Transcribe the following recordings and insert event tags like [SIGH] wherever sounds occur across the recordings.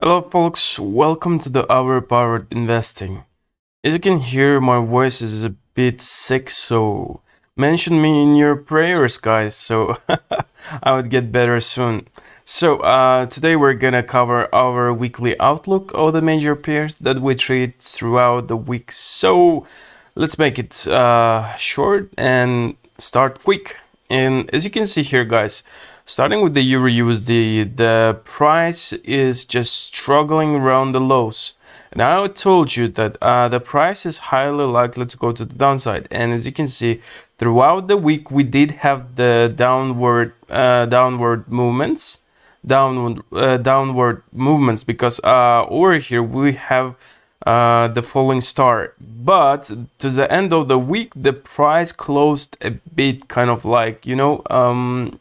Hello folks, welcome to the OverPowered Investing. As you can hear, my voice is a bit sick, so mention me in your prayers, guys, so [LAUGHS] I would get better soon. So uh, today we're gonna cover our weekly outlook of the major pairs that we trade throughout the week. So let's make it uh, short and start quick. And as you can see here, guys, Starting with the Euro USD, the price is just struggling around the lows. Now I told you that uh, the price is highly likely to go to the downside, and as you can see, throughout the week we did have the downward uh, downward movements, downward uh, downward movements because uh, over here we have uh, the falling star. But to the end of the week, the price closed a bit kind of like you know um,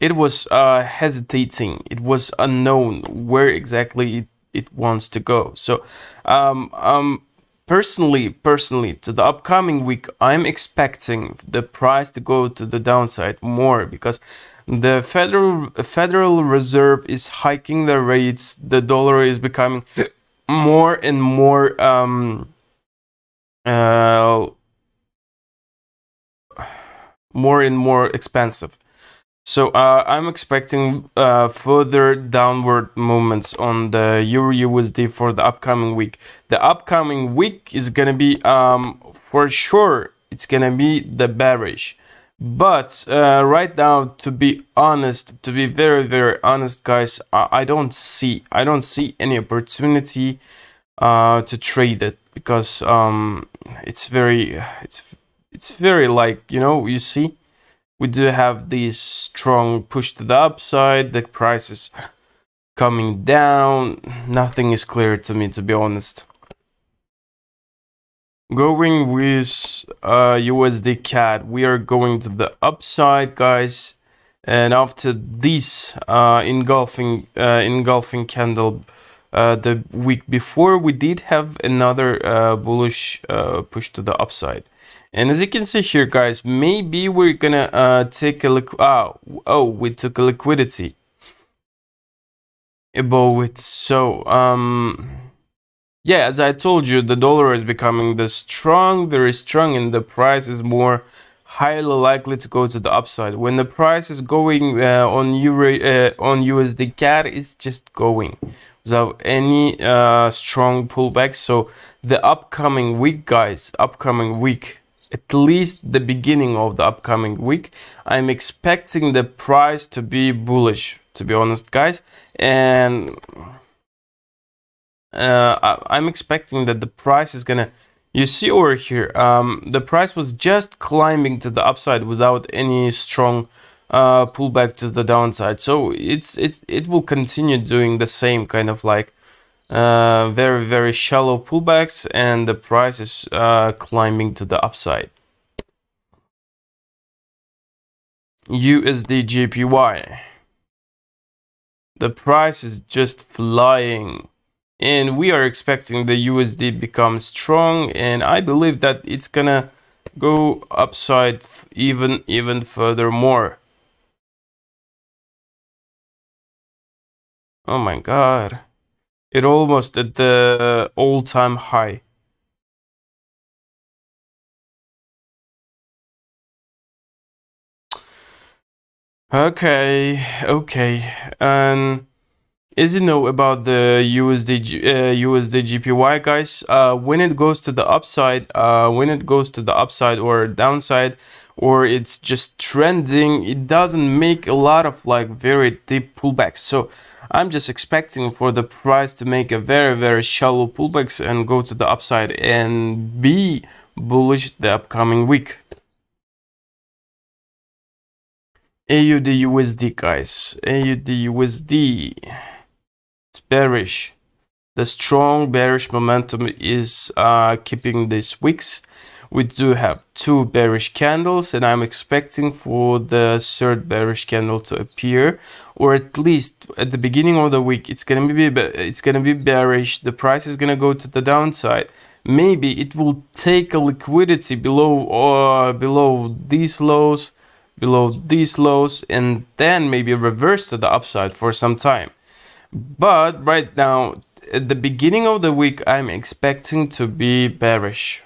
it was uh, hesitating. It was unknown where exactly it, it wants to go. So, um, um, personally, personally, to the upcoming week, I'm expecting the price to go to the downside more because the federal Federal Reserve is hiking the rates. The dollar is becoming more and more um, uh, more and more expensive. So uh, I'm expecting uh, further downward movements on the Euro USD for the upcoming week. The upcoming week is gonna be um, for sure it's gonna be the bearish. But uh, right now, to be honest, to be very very honest, guys, I, I don't see I don't see any opportunity uh, to trade it because um, it's very it's it's very like you know you see we do have this strong push to the upside. The price is coming down. Nothing is clear to me to be honest. Going with uh, USD CAD we are going to the upside guys. And after this uh, engulfing uh, engulfing candle uh, the week before we did have another uh, bullish uh, push to the upside and as you can see here, guys, maybe we're gonna uh, take a look. Oh, oh, we took a liquidity. Above it. So, um, yeah, as I told you, the dollar is becoming the strong, very strong, and the price is more highly likely to go to the upside. When the price is going uh, on Euro uh, on USD CAD, it's just going without any uh, strong pullback. So the upcoming week, guys, upcoming week at least the beginning of the upcoming week. I'm expecting the price to be bullish to be honest guys. And uh, i'm expecting that the price is gonna you see over here um, the price was just climbing to the upside without any strong uh, pullback to the downside. So it's it, it will continue doing the same kind of like uh, very very shallow pullbacks and the price is uh, climbing to the upside. USD JPY. The price is just flying and we are expecting the USD become strong and I believe that it's gonna go upside even even further more. Oh my god. It almost at the all-time high. Okay, okay. And as you know about the USD uh, USD JPY guys, uh, when it goes to the upside, uh, when it goes to the upside or downside, or it's just trending, it doesn't make a lot of like very deep pullbacks. So I'm just expecting for the price to make a very, very shallow pullbacks and go to the upside and be bullish the upcoming week. AUD USD guys, AUD USD, it's bearish. The strong bearish momentum is uh, keeping these wicks we do have two bearish candles and I'm expecting for the third bearish candle to appear or at least at the beginning of the week. It's gonna be it's gonna be bearish. The price is gonna go to the downside. Maybe it will take a liquidity below or uh, below these lows below these lows and then maybe reverse to the upside for some time. But right now at the beginning of the week i'm expecting to be bearish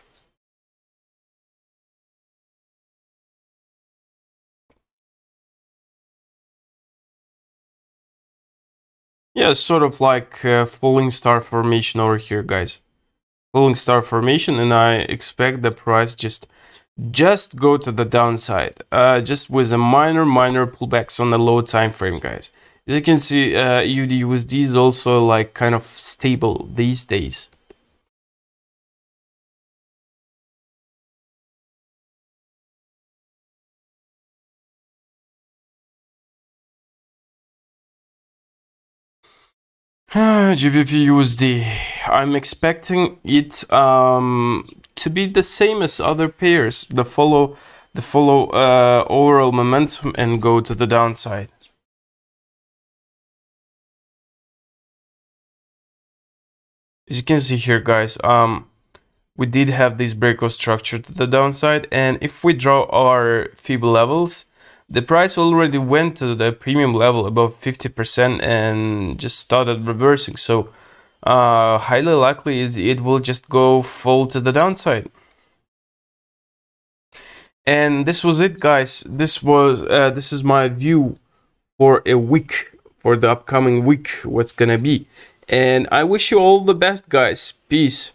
Yeah, sort of like uh, falling star formation over here, guys. Falling star formation, and I expect the price just just go to the downside, uh, just with a minor, minor pullbacks on the low time frame, guys. As you can see, uh, USD is also like kind of stable these days. GBP USD. I'm expecting it um, to be the same as other pairs. The follow the follow uh, overall momentum and go to the downside. As you can see here, guys, um, we did have this breakout structure to the downside, and if we draw our FIB levels, the price already went to the premium level above 50% and just started reversing. So uh, highly likely it will just go fall to the downside. And this was it, guys. This was uh, this is my view for a week for the upcoming week. What's gonna be? And I wish you all the best, guys. Peace.